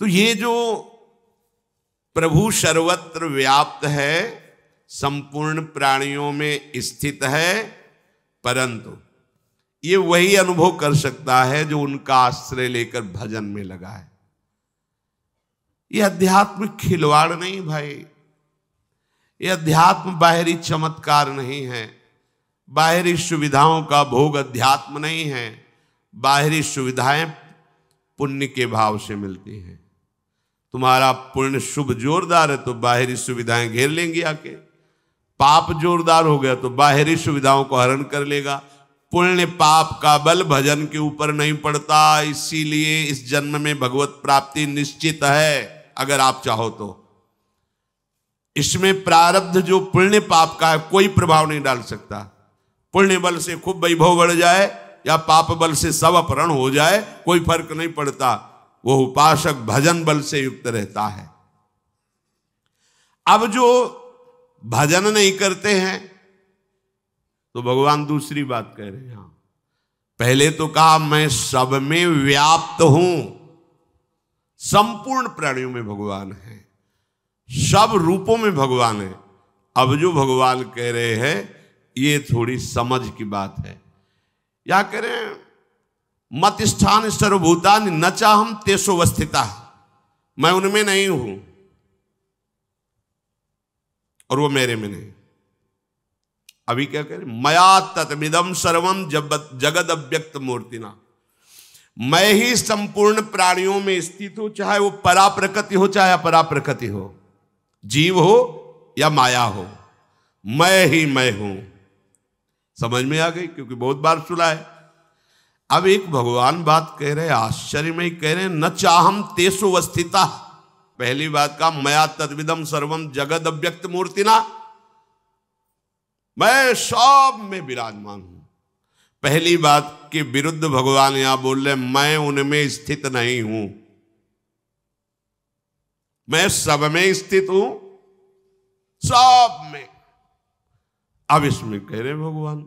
तो ये जो प्रभु सर्वत्र व्याप्त है, संपूर्ण प्राणियों में स्थित है, परंतु ये वही अनुभव कर सकता है जो उनका आश्रय लेकर भजन में लगा है। ये अध्यात्म खिलवाड़ नहीं भाई। ये अध्यात्म बाहरी चमत्कार नहीं है। बाहरी सुविधाओं का भोग अध्यात्म नहीं है। बाहरी सुविधाएँ पुण्य के भाव से मिलती हैं। तुम्हारा पुण्य शुभ जोरदार है तो बाहरी सुविधाएँ घेर लेंगी आके। पाप जोरदार हो गया तो बाहरी सुविधाओं को हरण कर लेगा। पुण्य पाप का बल भजन के ऊपर नहीं पड़ता, इसीलिए इस जन्म में भगवत प्राप्ति निश्चित है, अगर आप चाहो तो। इसमें प्रारब्ध जो पुण्य पाप का है, कोई प्रभाव नहीं डाल सकता। पुण्य बल से खूब वैभव बढ़ जाए, या पाप बल से सब अपहरण हो जाए, कोई फ़र्क नहीं पड़ता। वो उपासक भजन बल से युक्त रहता है। अब जो भजन नहीं करते हैं तो भगवान दूसरी बात कह रहे हैं यहाँ पहले तो कहा, मैं सब में व्याप्त हूँ। संपूर्ण प्राणियों में भगवान है। सब रूपों में भगवान है। अब जो भगवान कह रहे हैं, ये थोड़ी समझ की बात है। या कह रहे हैं मत स्थान सर्वभूतान न चाहम तेसो वस्थिता मैं उनमें नहीं हूँ। और वो मेरे में नहीं। अभी क्या करें मया तत्विदम सर्वम जब जगद अव्यक्त मूर्तिना मैं ही संपूर्ण प्राणियों में स्थित हूँ, चाहे वो परा प्रकृति हो, चाहे अपरा प्रकृति हो। जीव हो या माया हो, मैं ही मैं हूँ। समझ में आ गई? क्योंकि बहुत बार सुना है अब एक भगवान बात कह रहे आश्चर्य में कह रहे न चाहम तेसु अवस्थिता। पहली बात का, मया तद्विदम सर्वम जगद अव्यक्त मूर्तिना। मैं सब में विराजमान हूँ। पहली बात के विरुद्ध भगवान यहाँ बोल रहे मैं उनमें स्थित नहीं हूँ। मैं सब में स्थित हूँ, सब में। अब इसमें कह रहे भगवान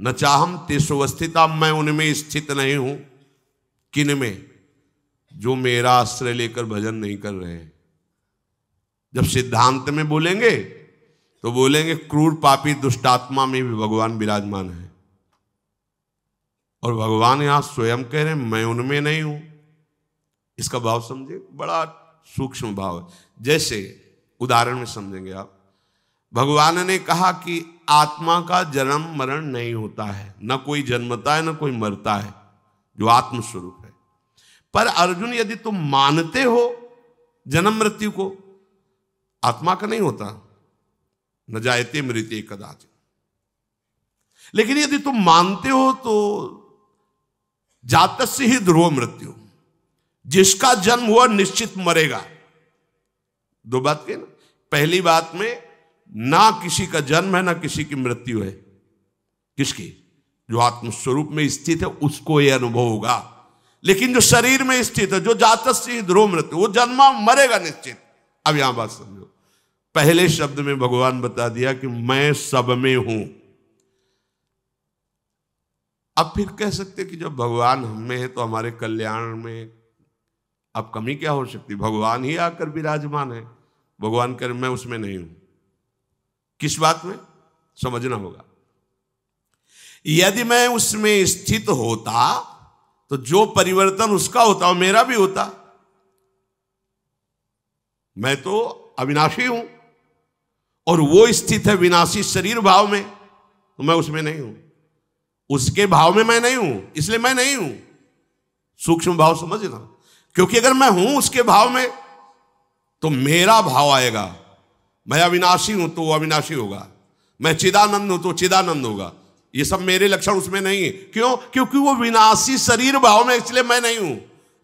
न चाहम तेसो अवस्थिता मैं उनमें स्थित नहीं हूँ। किन में? जो मेरा आश्रय लेकर भजन नहीं कर रहे जब सिद्धांत में बोलेंगे तो बोलेंगे, क्रूर पापी दुष्टात्मा में भी भगवान विराजमान है। और भगवान यहाँ स्वयं कह रहे हैं, मैं उनमें नहीं हूँ। इसका भाव समझे बड़ा सूक्ष्म भाव है। जैसे, उदाहरण में समझेंगे आप। भगवान ने कहा कि आत्मा का जन्म मरण नहीं होता है। न कोई जन्मता है, न कोई मरता है, जो आत्म स्वरूप है। पर अर्जुन यदि तुम मानते हो जन्म मृत्यु को, आत्मा का नहीं होता। न जायते मृत्य कदाच। लेकिन यदि तुम मानते हो तो जात से ही ध्रुव मृत्यु। जिसका जन्म हुआ निश्चित मरेगा। दो बात के ना? पहली बात में ना किसी का जन्म है, ना किसी की मृत्यु है। किसकी? जो आत्मस्वरूप में स्थित है, उसको यह अनुभव होगा। लेकिन जो शरीर में स्थित है, जो जात से ध्रुव मृत्यु वो जन्मा मरेगा निश्चित। अब यहाँ बात समझो। पहले शब्द में भगवान बता दिया कि मैं सब में हूँ। अब फिर कह सकते कि जब भगवान हम में है तो हमारे कल्याण में अब कमी क्या हो सकती? भगवान ही आकर विराजमान है। भगवान कर मैं उसमें नहीं हूँ। किस बात में? समझना होगा। यदि मैं उसमें स्थित होता तो जो परिवर्तन उसका होता वो मेरा भी होता, मैं तो अविनाशी हूँ। और वो स्थित है विनाशी शरीर भाव में तो मैं उसमें नहीं हूँ। उसके भाव में मैं नहीं हूँ, इसलिए मैं नहीं हूँ। सूक्ष्म भाव समझना। क्योंकि अगर मैं हूँ उसके भाव में तो मेरा भाव आएगा। मैं अविनाशी हूँ तो अविनाशी होगा। मैं चिदानंद हूँ तो चिदानंद होगा। ये सब मेरे लक्षण उसमें नहीं है। क्यों? क्योंकि वो विनाशी शरीर भाव में इसलिए मैं नहीं हूँ।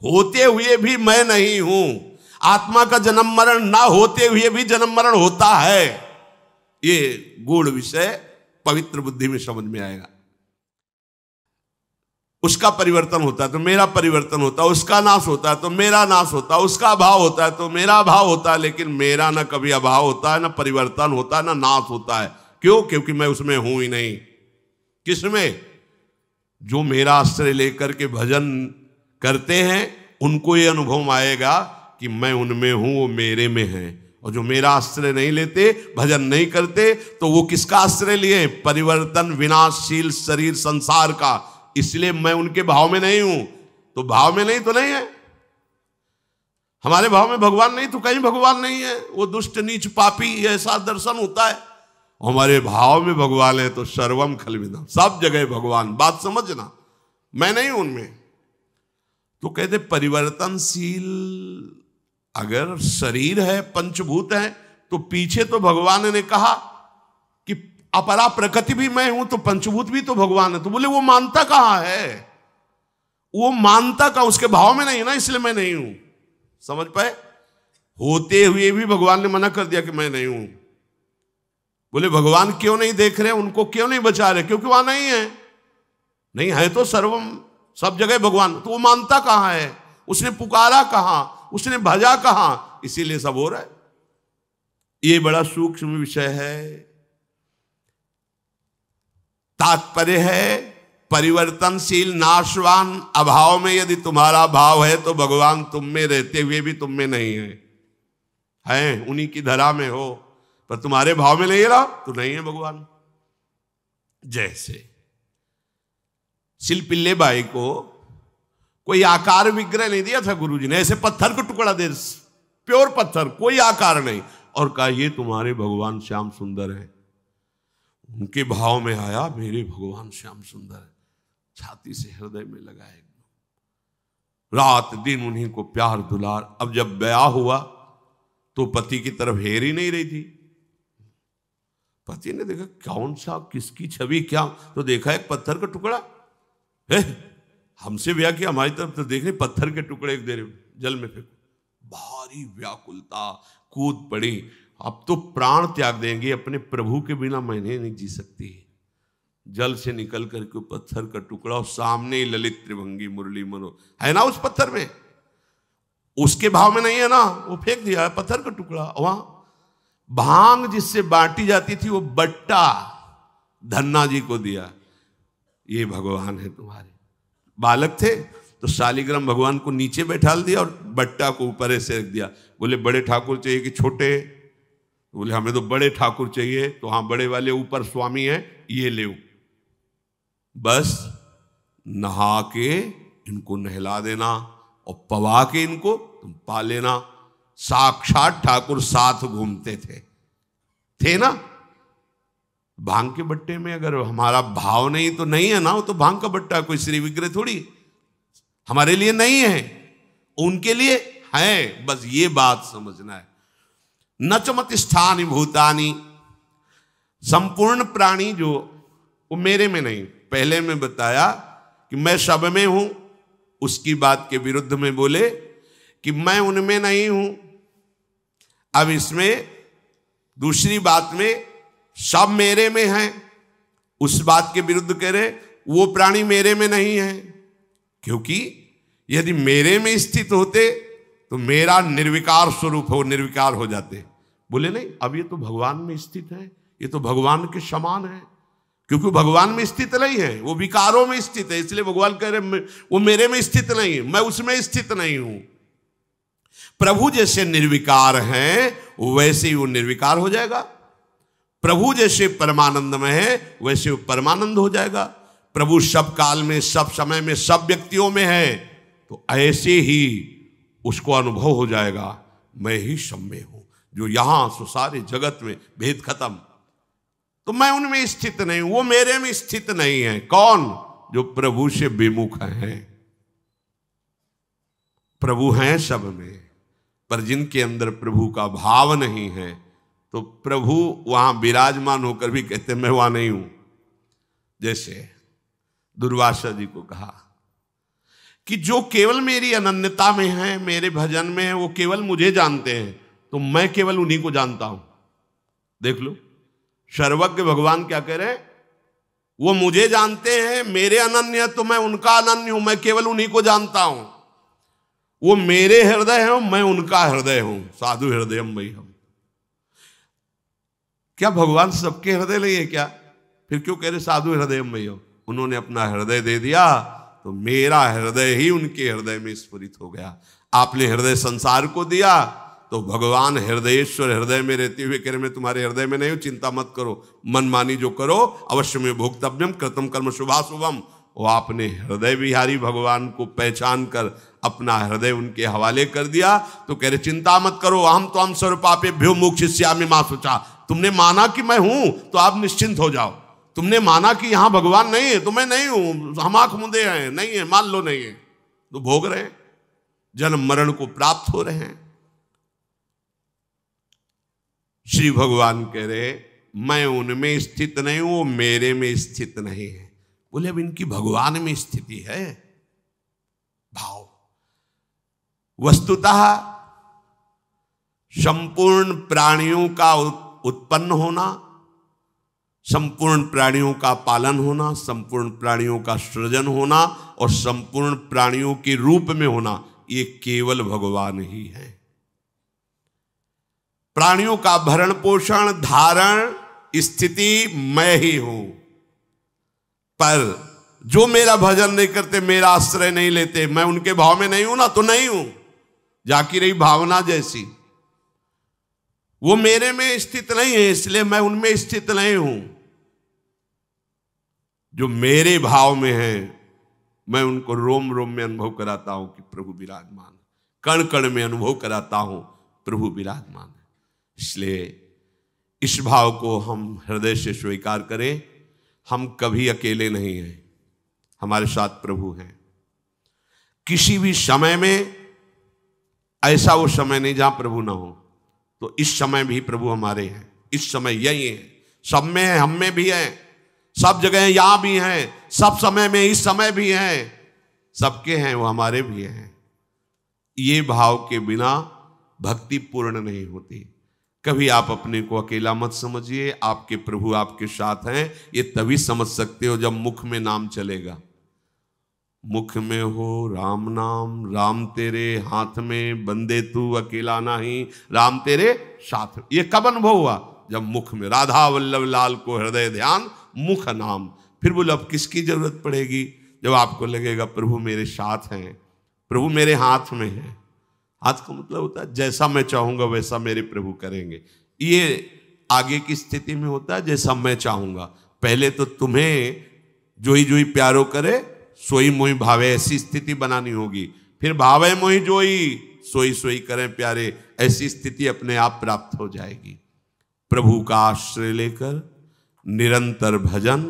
होते हुए भी मैं नहीं हूँ। आत्मा का जन्म मरण ना होते हुए भी जन्म मरण होता है। ये गूढ़ विषय पवित्र बुद्धि में समझ में आएगा। उसका परिवर्तन होता है तो मेरा परिवर्तन होता है, उसका नाश होता है तो मेरा नाश होता है, उसका अभाव होता है तो मेरा अभाव होता है, लेकिन मेरा ना कभी अभाव होता है, ना परिवर्तन होता है, ना नाश होता है। क्यों? क्योंकि मैं उसमें हूँ ही नहीं। किसमें? जो मेरा आश्रय लेकर के भजन करते हैं, उनको ये अनुभव आएगा कि मैं उनमें हूँ, वो मेरे में है। और जो मेरा आश्रय नहीं लेते, भजन नहीं करते तो वो किसका आश्रय लिए? परिवर्तन, विनाशशील शरीर, संसार का। इसलिए मैं उनके भाव में नहीं हूँ। तो भाव में नहीं तो नहीं है। हमारे भाव में भगवान नहीं तो कहीं भगवान नहीं है। वो दुष्ट, नीच, पापी, ऐसा दर्शन होता है। हमारे भाव में भगवान है तो सर्वम खलविदम। सब जगह भगवान। बात समझना। मैं नहीं उनमें। तो कहते, परिवर्तनशील अगर शरीर है, पंचभूत है तो पीछे तो भगवान ने कहा अपरा प्रकृति भी मैं हूँ तो पंचभूत भी तो भगवान है। तो बोले, वो मानता कहाँ है? वो मानता का उसके भाव में नहीं ना, इसलिए मैं नहीं हूँ। समझ पाए? होते हुए भी भगवान ने मना कर दिया कि मैं नहीं हूँ। बोले, भगवान क्यों नहीं देख रहे उनको क्यों नहीं बचा रहे? क्योंकि वहाँ नहीं है। नहीं है तो सर्वम, सब जगह भगवान। तो वो मानता कहाँ है? उसने पुकारा कहाँ? उसने भजा कहाँ? इसीलिए सब हो रहा है। ये बड़ा सूक्ष्म विषय है। तात्पर्य है, परिवर्तनशील, नाशवान अभाव में यदि तुम्हारा भाव है तो भगवान तुम में रहते हुए भी तुम में नहीं है। है, उन्हीं की धरा में हो। पर तुम्हारे भाव में नहीं रहा तो नहीं है भगवान। जैसे शिल्पिल्ले बाई को कोई आकार विग्रह नहीं दिया था गुरुजी ने, ऐसे पत्थर को टुकड़ा दे, प्योर पत्थर, कोई आकार नहीं। और कहा, ये तुम्हारे भगवान श्याम सुंदर है। उनके भाव में आया, मेरे भगवान श्याम सुंदर छाती से हृदय में लगा रात दिन उन्हीं को प्यार दुलार। अब जब ब्याह हुआ तो पति की तरफ़ हेर ही नहीं रही थी। पति ने देखा, कौन सा, किसकी छवि, क्या? तो देखा एक पत्थर का टुकड़ा। है, हमसे ब्याह किया, हमारी तरफ़ तो देख रहे, पत्थर के टुकड़े एक देर जल में फेंको। भारी व्याकुलता, कूद पड़ी। अब तो प्राण त्याग देंगे, अपने प्रभु के बिना मैंने नहीं जी सकती। जल से निकल करके पत्थर का टुकड़ा और सामने ही ललित त्रिभंगी मुरली मनो। है ना उस पत्थर में? उसके भाव में नहीं है ना? वो फेंक दिया है पत्थर का टुकड़ा। वहाँ भाँग जिससे बांटी जाती थी, वो बट्टा धन्ना जी को दिया। ये भगवान है तुम्हारे। बालक थे तो शालिग्राम भगवान को नीचे बैठा दिया और बट्टा को ऊपर ऐसे रख दिया। बोले, बड़े ठाकुर चाहिए कि छोटे बोले, हमें तो बड़े ठाकुर चाहिए तो हाँ बड़े वाले ऊपर स्वामी है, ये ले बस नहा के इनको नहला देना और पवा के इनको तुम पा लेना। साक्षात ठाकुर साथ घूमते थे। थे ना? भाँग के बट्टे में अगर हमारा भाव नहीं तो नहीं है ना? वो तो भाँग का बट्टा, कोई श्री विग्रह थोड़ी। हमारे लिए नहीं है, उनके लिए है, बस ये बात समझना है। नचमत स्थान भूतानी। संपूर्ण प्राणी जो, वो मेरे में नहीं, पहले में बताया कि मैं सब में हूँ, उसकी बात के विरुद्ध में बोले कि मैं उनमें नहीं हूँ। अब इसमें, दूसरी बात में सब मेरे में है, उस बात के विरुद्ध कह रहे, वो प्राणी मेरे में नहीं है, क्योंकि यदि मेरे में स्थित होते तो मेरा निर्विकार स्वरूप हो निर्विकार हो जाते बोले, नहीं, अब ये तो भगवान में स्थित है, ये तो भगवान के समान है, क्योंकि भगवान में स्थित नहीं है, वो विकारों में स्थित है, इसलिए भगवान कह रहे वो मेरे में स्थित नहीं है, मैं उसमें स्थित नहीं हूँ। प्रभु जैसे निर्विकार हैं वैसे ही वो निर्विकार हो जाएगा। प्रभु जैसे परमानंद में है, वैसे वो परमानंद हो जाएगा। प्रभु सब काल में, सब समय में, सब व्यक्तियों में है तो ऐसे ही उसको अनुभव हो जाएगा, मैं ही में हूँ, जो यहाँ सो सारे जगत में भेद खत्म। तो मैं उनमें स्थित नहीं वो मेरे में स्थित नहीं है। कौन? जो प्रभु से विमुख है। प्रभु हैं सब में, पर जिनके अंदर प्रभु का भाव नहीं है तो प्रभु वहाँ विराजमान होकर भी कहते मैं वहाँ नहीं हूँ। जैसे दुर्वासा जी को कहा कि जो केवल मेरी अनन्यता में है, मेरे भजन में है, वो केवल मुझे जानते हैं तो मैं केवल उन्हीं को जानता हूँ। देख लो, सर्वज्ञ भगवान क्या कह रहे हैं? वो मुझे जानते हैं, मेरे अनन्य तो मैं उनका अनन्य हूँ, मैं केवल उन्हीं को जानता हूँ। वो मेरे हृदय है, मैं उनका हृदय हूँ। साधु हृदय मई हम। क्या भगवान सबके हृदय नहीं है क्या? फिर क्यों कह रहे साधु हृदय मई उन्होंने अपना हृदय दे दिया तो मेरा हृदय ही उनके हृदय में स्फुरित हो गया। आपने हृदय संसार को दिया तो भगवान हृदयेश्वर हृदय में रहते हुए कह रहे, मैं तुम्हारे हृदय में नहीं हूँ, चिंता मत करो, मनमानी जो करो, अवश्य में भोक्तव्यम, कृतम कर्म शुभा शुभम वो आपने हृदय बिहारी भगवान को पहचान कर अपना हृदय उनके हवाले कर दिया तो कह रहे, चिंता मत करो हम तो हम स्वरूपापे भ्यो मोक्षिष्यामी माँ सोचा तुमने माना कि मैं हूँ तो आप निश्चिंत हो जाओ। तुमने माना कि यहाँ भगवान नहीं है तो मैं नहीं हूँ, हम आँख मुंदे हैं, नहीं है, मान लो नहीं है। तो भोग रहे हैं जन्म मरण को प्राप्त हो रहे हैं। श्री भगवान कह रहे मैं उनमें स्थित नहीं हूँ, वो मेरे में स्थित नहीं है। बोले, अब इनकी भगवान में स्थिति है। भाव। वस्तुतः संपूर्ण प्राणियों का उत्पन्न होना संपूर्ण प्राणियों का पालन होना, संपूर्ण प्राणियों का सृजन होना और संपूर्ण प्राणियों के रूप में होना, ये केवल भगवान ही है। प्राणियों का भरण पोषण, धारण, स्थिति मैं ही हूँ। पर जो मेरा भजन नहीं करते, मेरा आश्रय नहीं लेते, मैं उनके भाव में नहीं हूँ ना तो नहीं हूँ। जाकी रही भावना जैसी। वो मेरे में स्थित नहीं है, इसलिए मैं उनमें स्थित नहीं हूँ। जो मेरे भाव में है, मैं उनको रोम रोम में अनुभव कराता हूँ कि प्रभु विराजमान कण कण में अनुभव कराता हूँ, प्रभु विराजमान इसलिए इस भाव को हम हृदय से स्वीकार करें, हम कभी अकेले नहीं हैं। हमारे साथ प्रभु हैं। किसी भी समय में, ऐसा वो समय नहीं जहाँ प्रभु ना हो तो इस समय भी प्रभु हमारे हैं। इस समय यही है। सब में है, हम में भी है। सब जगह यहाँ भी हैं, सब समय में इस समय भी हैं, सबके हैं, वो हमारे भी हैं। ये भाव के बिना भक्ति पूर्ण नहीं होती। कभी आप अपने को अकेला मत समझिए, आपके प्रभु आपके साथ हैं, ये तभी समझ सकते हो जब मुख में नाम चलेगा। मुख में हो, राम नाम, राम तेरे हाथ में, बंदे तू अकेला नहीं, राम तेरे साथ। ये कब अनुभव हुआ? जब मुख में राधा वल्लभ लाल को हृदय ध्यान मुख नाम। फिर बोले, अब किसकी ज़रूरत पड़ेगी? जब आपको लगेगा, प्रभु मेरे साथ हैं, प्रभु मेरे हाथ में है। हाथ का मतलब होता है, जैसा मैं चाहूँगा, वैसा मेरे प्रभु करेंगे। ये आगे की स्थिति में होता है, जैसा मैं चाहूँगा। पहले तो तुम्हें जोई जोई प्यारो करे सोई मोई भावे, ऐसी स्थिति बनानी होगी। फिर भावे मोही जोई सोई सोई करें प्यारे, ऐसी स्थिति अपने आप प्राप्त हो जाएगी। प्रभु का आश्रय लेकर निरंतर भजन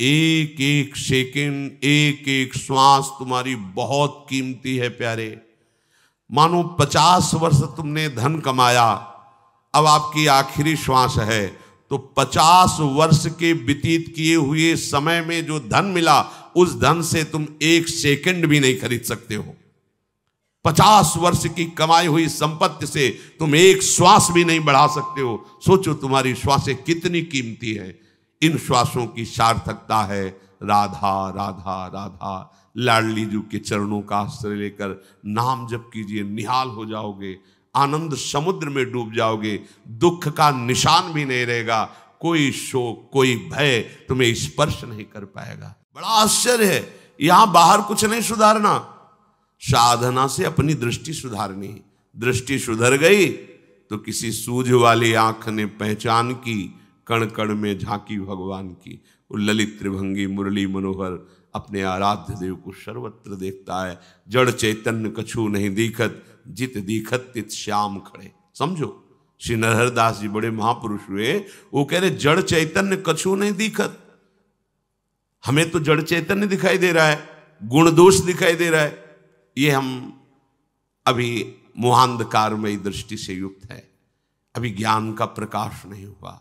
एक एक सेकेंड एक एक श्वास तुम्हारी बहुत कीमती है प्यारे। मानो पचास वर्ष तुमने धन कमाया, अब आपकी आखिरी श्वास है। तो पचास वर्ष के व्यतीत किए हुए समय में जो धन मिला, उस धन से तुम एक सेकंड भी नहीं खरीद सकते हो। पचास वर्ष की कमाई हुई संपत्ति से तुम एक श्वास भी नहीं बढ़ा सकते हो। सोचो तुम्हारी श्वासें कितनी कीमती है। इन श्वासों की सार्थकता है। राधा राधा राधा, लाडली जू के चरणों का आश्रय लेकर नाम जप कीजिए, निहाल हो जाओगे, आनंद समुद्र में डूब जाओगे, दुख का निशान भी नहीं रहेगा, कोई शोक, कोई भय तुम्हें स्पर्श नहीं कर पाएगा। बड़ा आश्चर्य है, यहाँ बाहर कुछ नहीं सुधारना। साधना से अपनी दृष्टि सुधारनी दृष्टि सुधर गई तो किसी सूझ वाली आँख ने पहचान की कण कण में झांकी भगवान की। वो ललित त्रिभंगी, मुरली मनोहर अपने आराध्य देव को सर्वत्र देखता है। जड़ चैतन्य कछु नहीं दिखत, जित दिखत तित श्याम खड़े। समझो? श्री नरहरदास जी बड़े महापुरुष हुए, वो कह रहे, जड़ चैतन्य कछु नहीं दिखत। हमें तो जड़ चैतन्य दिखाई दे रहा है, गुण दोष दिखाई दे रहा है ये हम अभी मोहांधकारमयी दृष्टि से युक्त है। अभी ज्ञान का प्रकाश नहीं हुआ।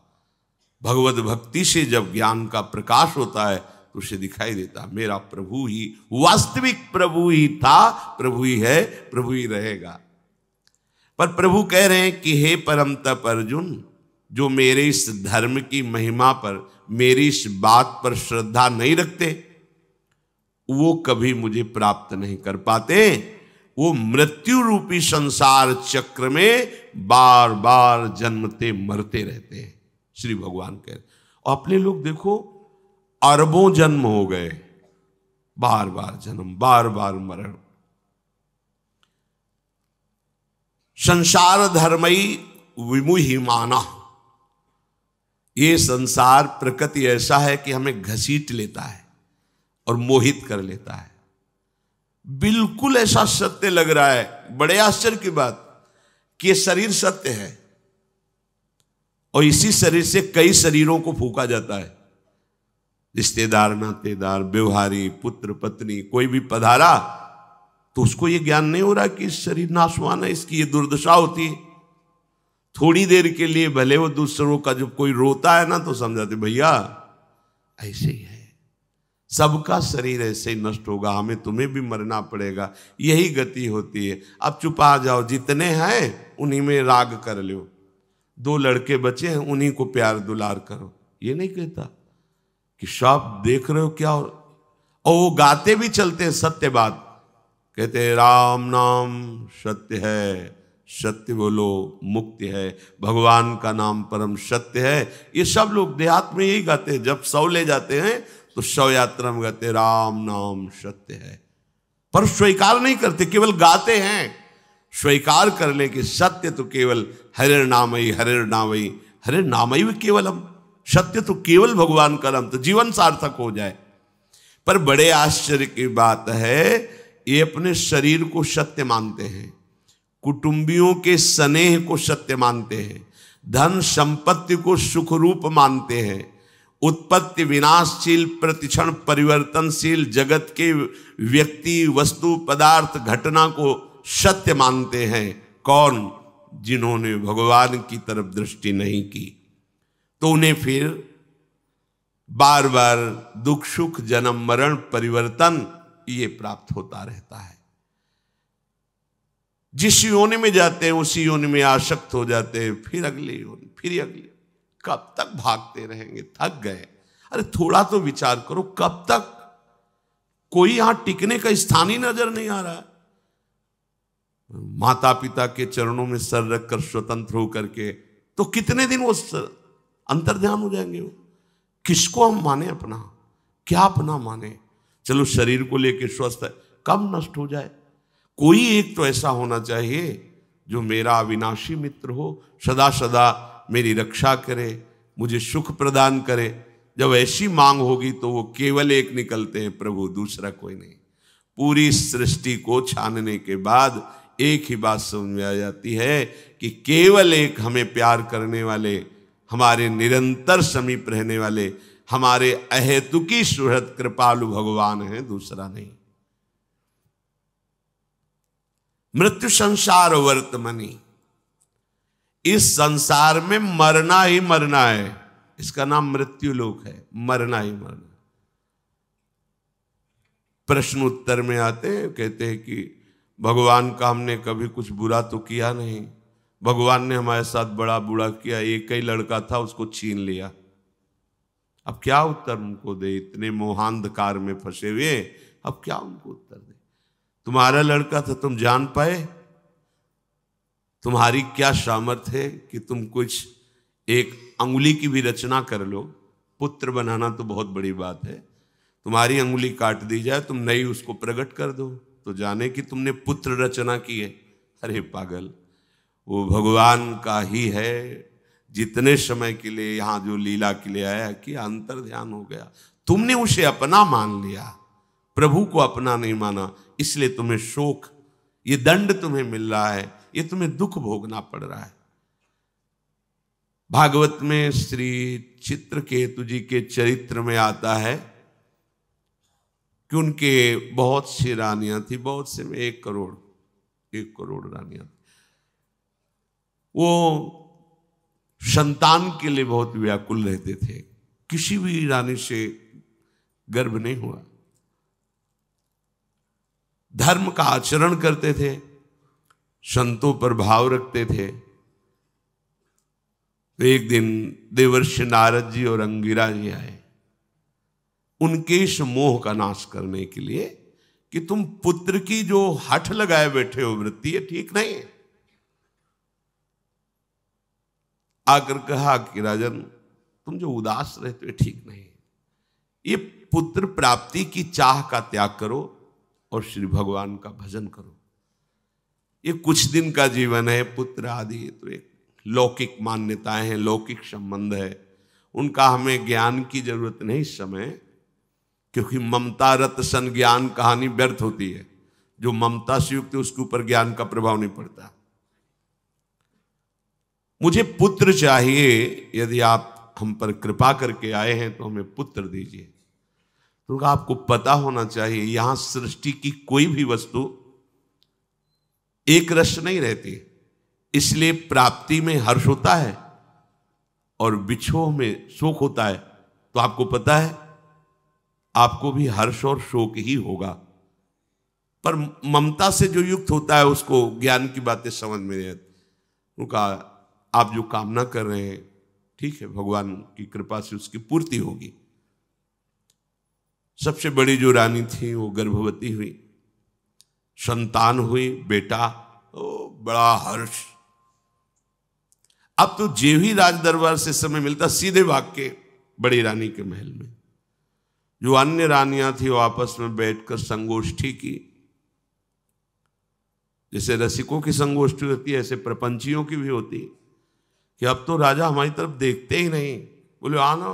भगवत भक्ति से जब ज्ञान का प्रकाश होता है तो उसे दिखाई देता, मेरा प्रभु ही, वास्तविक प्रभु ही था, प्रभु ही है, प्रभु ही रहेगा। पर प्रभु कह रहे हैं कि हे परम तप अर्जुन, जो मेरे इस धर्म की महिमा पर, मेरी इस बात पर श्रद्धा नहीं रखते वो कभी मुझे प्राप्त नहीं कर पाते। वो मृत्यु रूपी संसार चक्र में बार बार जन्मते मरते रहते हैं, श्री भगवान कह रहे अपने लोग देखो, अरबों जन्म हो गए बार बार जन्म बार बार मरण। संसार धर्मई विमुही माना ये संसार प्रकृति ऐसा है कि हमें घसीट लेता है। और मोहित कर लेता है। बिल्कुल ऐसा सत्य लग रहा है। बड़े आश्चर्य की बात कि ये शरीर सत्य है। और इसी शरीर से कई शरीरों को फूका जाता है। रिश्तेदार, नातेदार, व्यवहारी, पुत्र, पत्नी, कोई भी पधारा तो उसको ये ज्ञान नहीं हो रहा कि इस शरीर नाशवान है, इसकी ये दुर्दशा होती है। थोड़ी देर के लिए भले वो दूसरों का जब कोई रोता है ना तो समझाते, भैया, ऐसे ही सबका शरीर ऐसे ही नष्ट होगा, हमें तुम्हें भी मरना पड़ेगा, यही गति होती है। अब चुपा जाओ, जितने हैं, उन्हीं में राग कर लो दो लड़के बचे हैं, उन्हीं को प्यार दुलार करो। ये नहीं कहता कि सब देख रहे हो क्या? और वो गाते भी चलते हैं, सत्य बात। कहते हैं, राम नाम सत्य है, सत्य बोलो, मुक्ति है। भगवान का नाम परम सत्य है। ये सब लोग देहात में यही गाते हैं, जब सौ ले जाते हैं तो शव यात्रा में गाते राम नाम सत्य है। पर स्वीकार नहीं करते, केवल गाते हैं। स्वीकार कर ले कि सत्य तो केवल हरे नामई हरे नामई हरे नामई केवलम। सत्य तो केवल भगवान का नाम तो जीवन सार्थक हो जाए। पर बड़े आश्चर्य की बात है, ये अपने शरीर को सत्य मानते हैं। कुटुंबियों के स्नेह को सत्य मानते हैं। धन संपत्ति को सुख रूप मानते हैं। उत्पत्ति विनाशशील, प्रतिक्षण परिवर्तनशील जगत के व्यक्ति, वस्तु, पदार्थ, घटना को सत्य मानते हैं। कौन? जिन्होंने भगवान की तरफ़ दृष्टि नहीं की। तो उन्हें फिर बार बार दुख, सुख, जन्म, मरण, परिवर्तन, ये प्राप्त होता रहता है। जिस योनि में जाते हैं, उसी योनि में आसक्त हो जाते हैं, फिर अगले योनि, फिर अगले। कब तक भागते रहेंगे? थक गए। अरे थोड़ा तो विचार करो, कब तक? कोई यहाँ टिकने का स्थान ही नज़र नहीं आ रहा। माता पिता के चरणों में सर रखकर स्वतंत्र होकर के तो कितने दिन वो अंतर ध्यान हो जाएँगे वो? किसको हम माने अपना? क्या अपना माने? चलो शरीर को लेकर स्वस्थ है, कब नष्ट हो जाए? कोई एक तो ऐसा होना चाहिए जो मेरा अविनाशी मित्र हो सदा सदा मेरी रक्षा करे, मुझे सुख प्रदान करे। जब ऐसी मांग होगी तो वो केवल एक निकलते हैं, प्रभु, दूसरा कोई नहीं। पूरी सृष्टि को छानने के बाद एक ही बात समझ में आ जाती है कि केवल एक हमें प्यार करने वाले, हमारे निरंतर समीप रहने वाले, हमारे अहेतुकी सुहृद कृपालु भगवान है, दूसरा नहीं। मृत्यु संसार वर्तमनी इस संसार में मरना ही मरना है। इसका नाम मृत्यु लोक है। मरना ही मरना। प्रश्न उत्तर में आते हैं, कहते हैं कि भगवान का हमने कभी कुछ बुरा तो किया नहीं। भगवान ने हमारे साथ बड़ा बुरा किया। एक ही लड़का था, उसको छीन लिया। अब क्या उत्तर उनको दे? इतने मोहांधकार में फंसे हुए अब क्या उनको उत्तर दे? तुम्हारा लड़का था, तुम जान पाए? तुम्हारी क्या सामर्थ्य है कि तुम कुछ एक अंगुली की भी रचना कर लो? पुत्र बनाना तो बहुत बड़ी बात है। तुम्हारी अंगुली काट दी जाए, तुम नई उसको प्रकट कर दो। तो जाने कि तुमने पुत्र रचना की है। अरे पागल, वो भगवान का ही है। जितने समय के लिए यहाँ जो लीला के लिए आया कि अंतर ध्यान हो गया। तुमने उसे अपना मान लिया। प्रभु को अपना नहीं माना, इसलिए तुम्हें शोक, ये दंड तुम्हें मिल रहा है। ये तुम्हें दुख भोगना पड़ रहा है। भागवत में श्री चित्रकेतु जी के चरित्र में आता है कि उनके बहुत सी रानियाँ थी, बहुत से में एक करोड़ एक करोड़ रानियाँ थी। वो संतान के लिए बहुत व्याकुल रहते थे। किसी भी रानी से गर्भ नहीं हुआ। धर्म का आचरण करते थे। संतों पर भाव रखते थे। तो एक दिन देवर्ष नारद जी और अंगिरा जी आए। उनके इस मोह का नाश करने के लिए कि तुम पुत्र की जो हठ लगाए बैठे हो, वृत्ति है, ठीक नहीं है। आकर कहा कि राजन, तुम जो उदास रहते हो, ठीक नहीं ये पुत्र प्राप्ति की चाह का त्याग करो और श्री भगवान का भजन करो। ये कुछ दिन का जीवन है, पुत्र आदि तो एक लौकिक मान्यताएँ हैं, लौकिक संबंध है। उनका हमें ज्ञान की ज़रूरत नहीं इस समय, क्योंकि ममता रत सन ज्ञान कहानी व्यर्थ होती है। जो ममता से युक्त उसके ऊपर ज्ञान का प्रभाव नहीं पड़ता। मुझे पुत्र चाहिए, यदि आप हम पर कृपा करके आए हैं तो हमें पुत्र दीजिए। तो आपको पता होना चाहिए, यहाँ सृष्टि की कोई भी वस्तु एक रस नहीं रहती। इसलिए प्राप्ति में हर्ष होता है और बिछो में शोक होता है। तो आपको पता है, आपको भी हर्ष और शोक ही होगा। पर ममता से जो युक्त होता है, उसको ज्ञान की बातें समझ में नहीं आती। उनका, आप जो कामना कर रहे हैं, ठीक है, भगवान की कृपा से उसकी पूर्ति होगी। सबसे बड़ी जो रानी थी, वो गर्भवती हुई। संतान हुई, बेटा, ओ, बड़ा हर्ष। अब तो जे ही राज दरबार से समय मिलता, सीधे भाग के बड़ी रानी के महल में। जो अन्य रानियाँ थी, वो आपस में बैठकर संगोष्ठी की। जैसे रसिकों की संगोष्ठी होती है, ऐसे प्रपंचियों की भी होती कि अब तो राजा हमारी तरफ़ देखते ही नहीं। बोले, आना,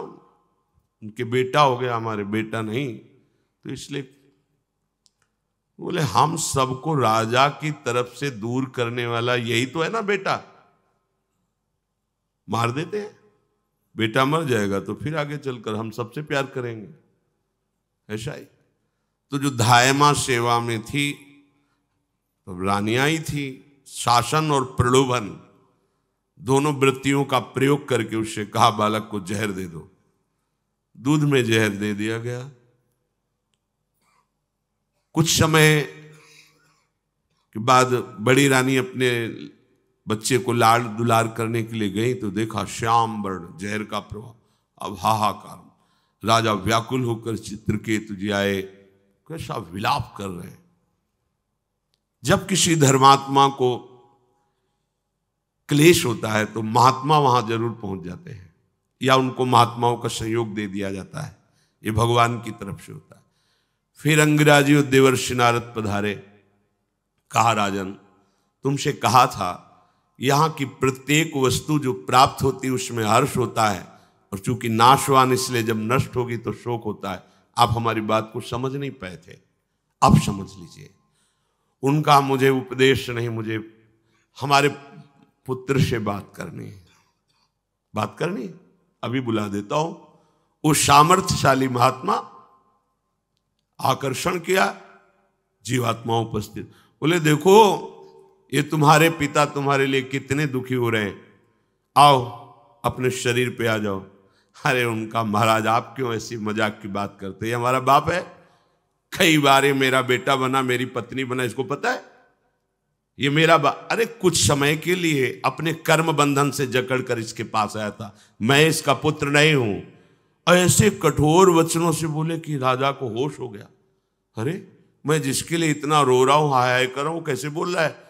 उनके बेटा हो गया, हमारे बेटा नहीं। तो इसलिए बोले, हम सबको राजा की तरफ़ से दूर करने वाला यही तो है ना बेटा। मार देते हैं। बेटा मर जाएगा तो फिर आगे चलकर हम सबसे प्यार करेंगे। ऐसा ही तो जो धायमा सेवा में थी तो रानियाँ ही थी, शासन और प्रलोभन। दोनों वृत्तियों का प्रयोग करके उससे कहा, बालक को जहर दे दो। दूध में जहर दे दिया गया। कुछ समय के बाद बड़ी रानी अपने बच्चे को लाड़ दुलार करने के लिए गई तो देखा श्याम वर्ण, जहर का प्रभाव अब हाहाकार। राजा व्याकुल होकर चित्रकेतु जी आए, कैसा विलाप कर रहे हैं। जब किसी धर्मात्मा को क्लेश होता है तो महात्मा वहाँ ज़रूर पहुँच जाते हैं, या उनको महात्माओं का सहयोग दे दिया जाता है। ये भगवान की तरफ़ से होता है। फिर अंग्राजी देवर्षि नारद पधारे। कहा, राजन, तुमसे कहा था, यहाँ की प्रत्येक वस्तु जो प्राप्त होती है उसमें हर्ष होता है, और चूँकि नाशवान इसलिए जब नष्ट होगी तो शोक होता है। आप हमारी बात को समझ नहीं पाए थे। अब समझ लीजिए। उनका मुझे उपदेश नहीं, मुझे हमारे पुत्र से बात करनी है। बात करनी अभी बुला देता हूँ। उस सामर्थ्यशाली महात्मा आकर्षण किया, जीवात्मा उपस्थित। बोले, देखो, ये तुम्हारे पिता तुम्हारे लिए कितने दुखी हो रहे हैं। आओ, अपने शरीर पे आ जाओ। अरे, उनका, महाराज, आप क्यों ऐसी मज़ाक की बात करते हैं? हमारा बाप है। कई बार ये मेरा बेटा बना, मेरी पत्नी बना, इसको पता है? ये मेरा बा अरे, कुछ समय के लिए अपने कर्म बंधन से जकड़ कर इसके पास आया था। मैं इसका पुत्र नहीं हूँ। ऐसे कठोर वचनों से बोले कि राजा को होश हो गया। अरे, मैं जिसके लिए इतना रो रहा हूँ, हाय हाय कर रहा हूँ, कैसे बोल रहा है?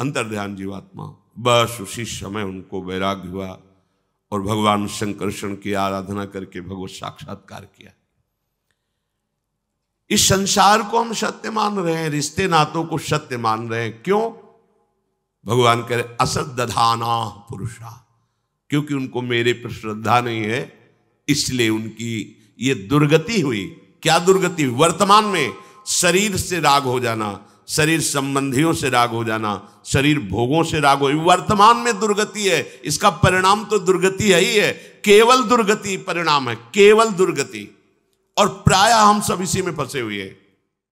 अंतर ध्यान जीवात्मा, बस उसी समय उनको वैराग्य हुआ और भगवान शंकरषण की आराधना करके भगवत साक्षात्कार किया। इस संसार को हम सत्य मान रहे हैं, रिश्ते नातों को सत्य मान रहे हैं। क्यों? भगवान कह रहे असत दधाना पुरुषा। क्योंकि उनको मेरे पर श्रद्धा नहीं है, इसलिए उनकी ये दुर्गति हुई। क्या दुर्गति हुई? वर्तमान में शरीर से राग हो जाना, शरीर संबंधियों से राग हो जाना, शरीर भोगों से राग हो वर्तमान में दुर्गति है। इसका परिणाम तो दुर्गति है ही है। केवल दुर्गति परिणाम है, केवल दुर्गति। और प्राय हम सब इसी में फंसे हुए हैं।